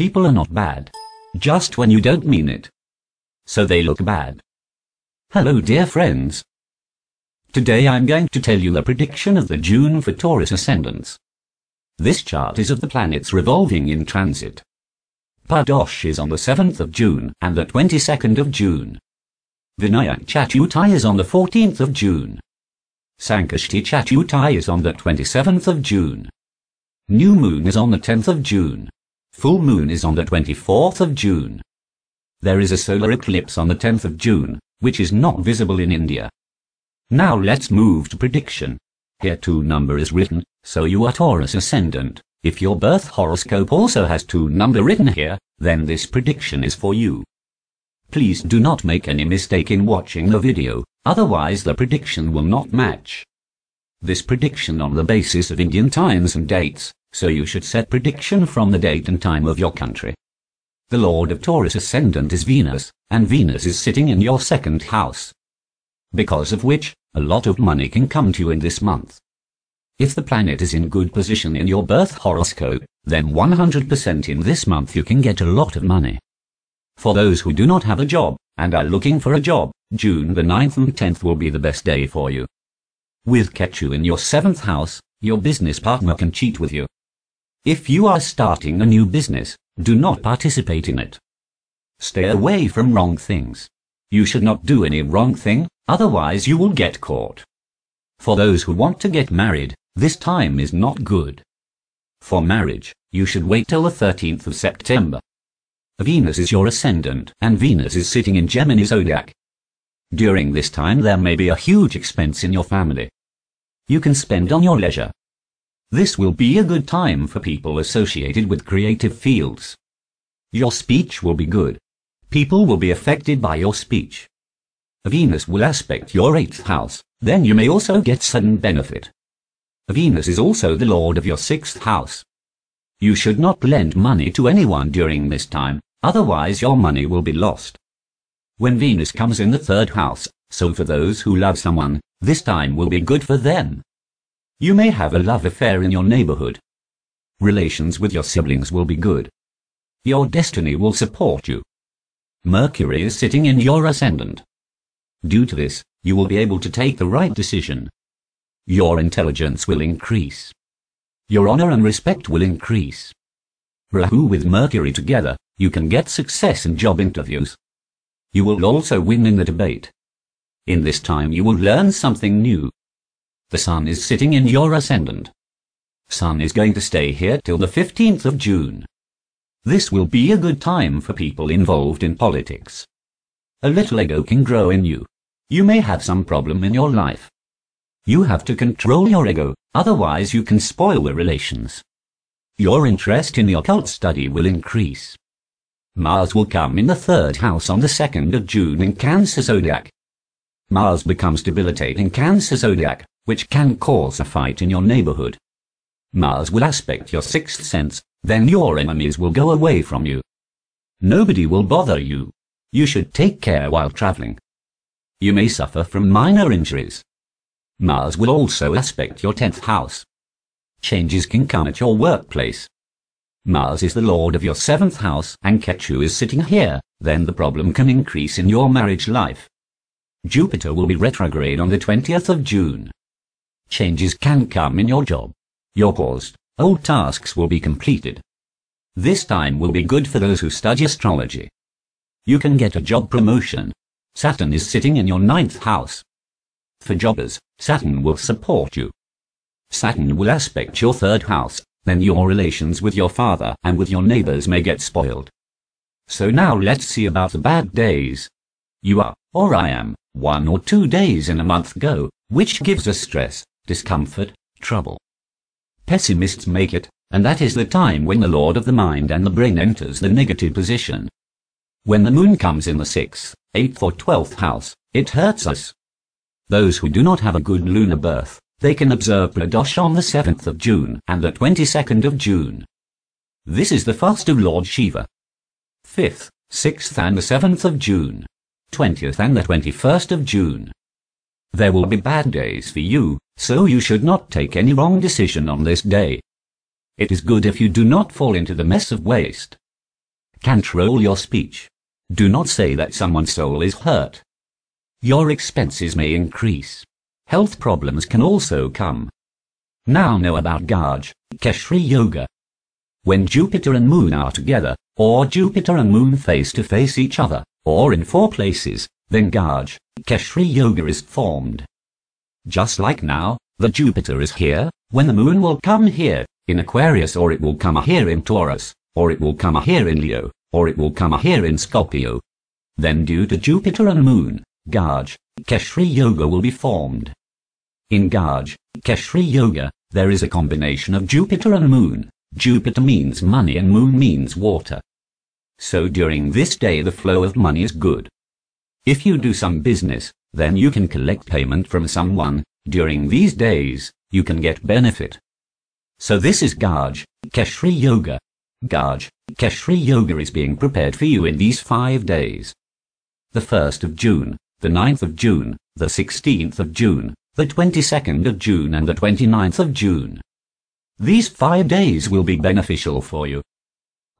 People are not bad. Just when you don't mean it. So they look bad. Hello dear friends. Today I'm going to tell you the prediction of the June for Taurus ascendants. This chart is of the planets revolving in transit. Pradosh is on the 7th of June and the 22nd of June. Vinayak Chaturthi is on the 14th of June. Sankashti Chaturthi is on the 27th of June. New moon is on the 10th of June. Full moon is on the 24th of June. There is a solar eclipse on the 10th of June, which is not visible in India. Now let's move to prediction. Here two number is written, so you are Taurus ascendant. If your birth horoscope also has two number written here, then this prediction is for you. Please do not make any mistake in watching the video, otherwise the prediction will not match. This prediction on the basis of Indian times and dates, so you should set prediction from the date and time of your country. The Lord of Taurus ascendant is Venus, and Venus is sitting in your second house. Because of which, a lot of money can come to you in this month. If the planet is in good position in your birth horoscope, then 100% in this month you can get a lot of money. For those who do not have a job, and are looking for a job, June the 9th and 10th will be the best day for you. With Ketu in your 7th house, your business partner can cheat with you. If you are starting a new business, do not participate in it. Stay away from wrong things. You should not do any wrong thing, otherwise you will get caught. For those who want to get married, this time is not good. For marriage, you should wait till the 13th of September. Venus is your ascendant, and Venus is sitting in Gemini zodiac. During this time there may be a huge expense in your family. You can spend on your leisure. This will be a good time for people associated with creative fields. Your speech will be good. People will be affected by your speech. Venus will aspect your 8th house, then you may also get sudden benefit. Venus is also the lord of your sixth house. You should not lend money to anyone during this time, otherwise your money will be lost. When Venus comes in the third house, so for those who love someone, this time will be good for them. You may have a love affair in your neighborhood. Relations with your siblings will be good. Your destiny will support you. Mercury is sitting in your ascendant. Due to this, you will be able to take the right decision. Your intelligence will increase. Your honor and respect will increase. Rahu with Mercury together, you can get success in job interviews. You will also win in the debate. In this time you will learn something new. The Sun is sitting in your ascendant. Sun is going to stay here till the 15th of June. This will be a good time for people involved in politics. A little ego can grow in you. You may have some problem in your life. You have to control your ego, otherwise you can spoil the relations. Your interest in the occult study will increase. Mars will come in the third house on the 2nd of June in Cancer Zodiac. Mars becomes debilitating Cancer Zodiac, which can cause a fight in your neighborhood. Mars will aspect your sixth sense, then your enemies will go away from you. Nobody will bother you. You should take care while traveling. You may suffer from minor injuries. Mars will also aspect your 10th house. Changes can come at your workplace. Mars is the lord of your 7th house and Ketu is sitting here, then the problem can increase in your marriage life. Jupiter will be retrograde on the 20th of June. Changes can come in your job. Your paused, old tasks will be completed. This time will be good for those who study astrology. You can get a job promotion. Saturn is sitting in your ninth house. For jobbers, Saturn will support you. Saturn will aspect your third house, then your relations with your father and with your neighbors may get spoiled. So now let's see about the bad days. You are, or I am, one or two days in a month go, which gives us stress, discomfort, trouble. Pessimists make it, and that is the time when the Lord of the mind and the brain enters the negative position. When the moon comes in the sixth, eighth or twelfth house, it hurts us. Those who do not have a good lunar birth, they can observe Pradosh on the 7th of June and the 22nd of June. This is the fast of Lord Shiva. 5th, 6th and the 7th of June, 20th and the 21st of June. There will be bad days for you, so you should not take any wrong decision on this day. It is good if you do not fall into the mess of waste. Control your speech. Do not say that someone's soul is hurt. Your expenses may increase. Health problems can also come. Now know about Gaj, Keshri Yoga. When Jupiter and Moon are together, or Jupiter and Moon face to face each other, or in four places, then Gaj, Keshri Yoga is formed. Just like now, the Jupiter is here, when the Moon will come here, in Aquarius or it will come here in Taurus, or it will come here in Leo, or it will come here in Scorpio. Then due to Jupiter and Moon, Gaj, Keshri Yoga will be formed. In Gaj, Keshri Yoga, there is a combination of Jupiter and Moon. Jupiter means money and Moon means water. So during this day the flow of money is good. If you do some business, then you can collect payment from someone. During these days, you can get benefit. So this is Gaj, Keshri Yoga. Gaj, Keshri Yoga is being prepared for you in these five days. The 1st of June, the 9th of June, the 16th of June, the 22nd of June and the 29th of June. These five days will be beneficial for you.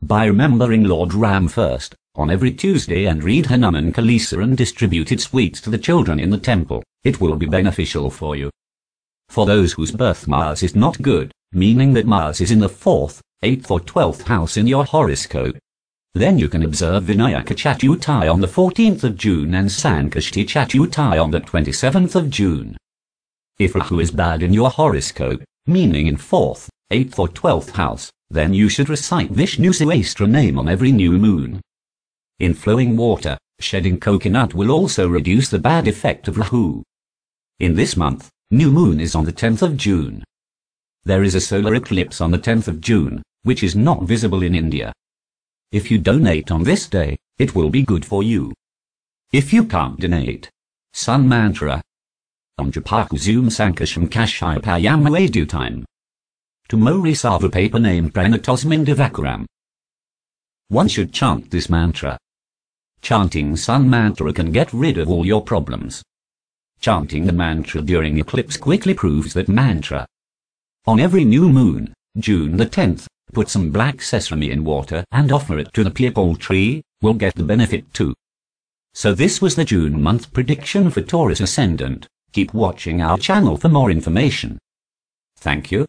By remembering Lord Ram first, on every Tuesday and read Hanuman Chalisa and distributed sweets to the children in the temple, it will be beneficial for you. For those whose birth Mars is not good, meaning that Mars is in the 4th, 8th or 12th house in your horoscope, then you can observe Vinayaka Chaturthi on the 14th of June and Sankashti Chaturthi on the 27th of June. If Rahu is bad in your horoscope, meaning in 4th, 8th or 12th house, then you should recite Vishnu name on every new moon. In flowing water, shedding coconut will also reduce the bad effect of Rahu. In this month, new moon is on the 10th of June. There is a solar eclipse on the 10th of June, which is not visible in India. If you donate on this day, it will be good for you. If you can't donate, Sun Mantra. Om Japaku Zoom Sankasham Kashayapayam due time. To Mori Sava paper name Pranatosmin Divakaram. One should chant this mantra. Chanting Sun Mantra can get rid of all your problems. Chanting the mantra during eclipse quickly proves that mantra. On every new moon, June the 10th, put some black sesame in water and offer it to the peepal tree, will get the benefit too. So this was the June month prediction for Taurus Ascendant. Keep watching our channel for more information. Thank you.